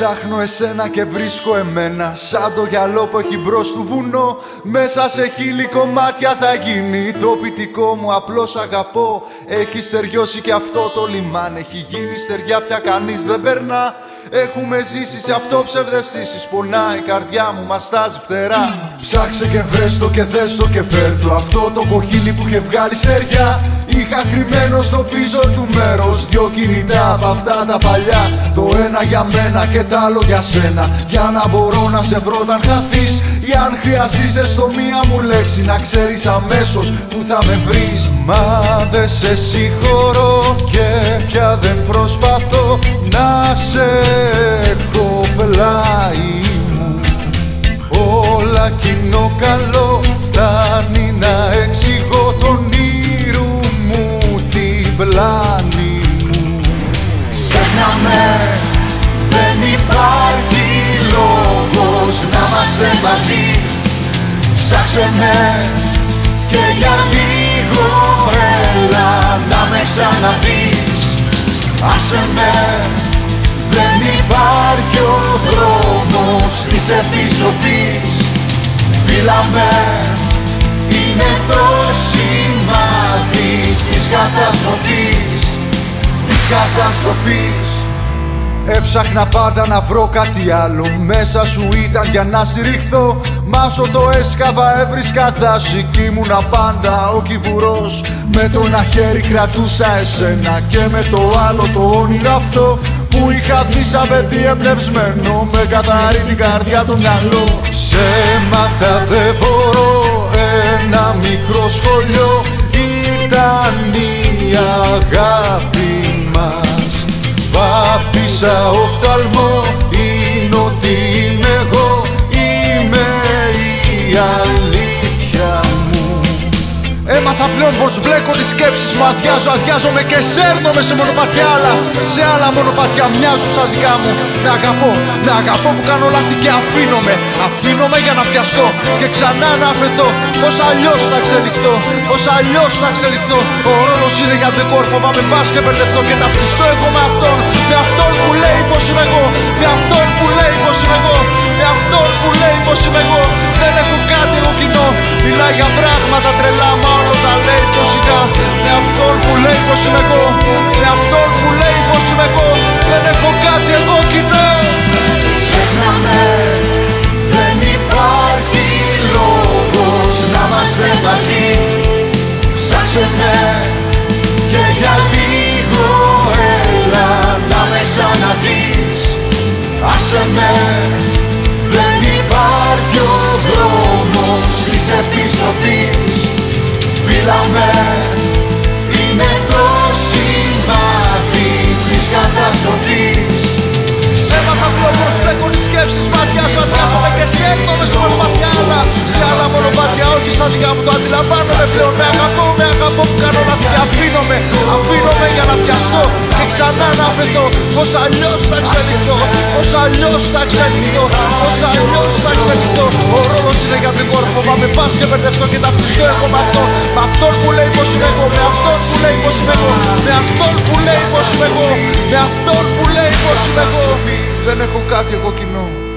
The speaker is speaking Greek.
Ψάχνω εσένα και βρίσκω εμένα. Σαν το γυαλό που έχει μπρος του βουνό Μέσα σε χίλι κομμάτια θα γίνει. Το πιτικό μου απλώς αγαπώ. Έχει στεριώσει και αυτό το λιμάν Έχει γίνει στεριά πια κανείς δεν περνά Έχουμε ζήσει σε αυτό ψευδεστήσεις Πονάει η καρδιά μου, μας στάζει φτερά. Ψάξε και βρες το και δες το και φέρτο Αυτό το κοχύλι που είχε βγάλει στεριά Είχα κρυμμένο στο πίσω του μέρος. Δυο κινητά από αυτά τα παλιά. Το ένα για μένα και το άλλο για σένα. Για να μπορώ να σε βρω όταν χαθείς Ή αν χρειαστείς έστω μία μου λέξη Να ξέρεις αμέσως που θα με βρεις. Μα δεν σε συγχωρώ και πια δεν προσπαθώ Να σε έχω πλάι μου. Όλα κοινό καλό φτάνει να εξηγώ τον ήρου μου την πλάνη μου. Ξεχνάμε, δεν υπάρχει λόγος να είμαστε μαζί. Ψάξε με και για λίγο έλα να με ξαναδείς Άσε με, δεν υπάρχει ο δρόμος της επιστροφής Φίλα με, είναι το σημάδι της καταστροφής. Της καταστροφής Έψαχνα πάντα να βρω κάτι άλλο. Μέσα σου ήταν για να στηριχθώ Μα όσο το έσκαβα έβρισκα δάση Κι ήμουνα πάντα. Ο κυπουρός Με το ένα χέρι κρατούσα εσένα. Και με το άλλο το όνειρο αυτό Που είχα δει σαν παιδί εμπνευσμένο. Με καθαρή την καρδιά το μυαλό. Ψέματα δεν μπορώ Ένα μικρό σχολείο Ήταν η αγάπη μας Βάπτισα οφθαλμό Είναι ότι είμαι εγώ Είμαι η αλήθεια μου. Έμαθα πλέον πως μπλέκω τις σκέψεις μου Αδειάζω, αδειάζομαι και σέρνομαι σε μονοπάτια άλλα. Σε άλλα μονοπάτια μοιάζουν σαν δικά μου. Με αγαπώ, με αγαπώ που κάνω λάθη και αφήνομαι. Αφήνομαι για να πιαστώ και ξανά να αφαιθώ. Πως αλλιώς θα εξελιχθώ, πως αλλιώς θα εξελιχθώ Ο ρόλος είναι για ντεκόρ, φοβάμαι πας και μπερδευτώ Και ταυτιστώ εγώ με αυτόν, για πράγματα τρελά μα όλο τα λέει πιο σιγά Με αυτόν που λέει πως είμαι εγώ Με αυτόν που λέει πως είμαι εγώ Δεν έχω κάτι εγώ κοινό. Ξεχνάμε, δεν υπάρχει λόγος να είμαστε μαζί. Ψάξε με και για λίγο έλα να με ξαναδείς. Άσε με, μονοπάτια όχι σαν δικά μου το αντιλαμβάνομαι πλέον Με αγαπώ, με αγαπώ που κάνω λάθη και αφήνομαι Αφήνομαι για να πιαστώ και ξανά να αφαιθώ Πως αλλιώς θα εξελιχθώ, πως αλλιώς θα εξελιχθώ Πως αλλιώς θα εξελιχθώ Ο ρόλος είναι για την κόρφο Φοβάμαι πας και μπερδευτώ και ταυτιστώ εγώ με αυτόν Με αυτόν που λέει πως είμαι εγώ Με αυτόν που λέει πως είμαι εγώ Με αυτόν που λέει πως είμαι εγώ Με αυτόν που λέει πως είμαι εγώ. Δεν έχω κάτι εγώ κοινό